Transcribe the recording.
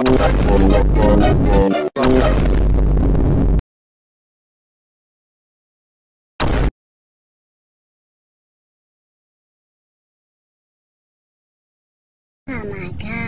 Oh my god.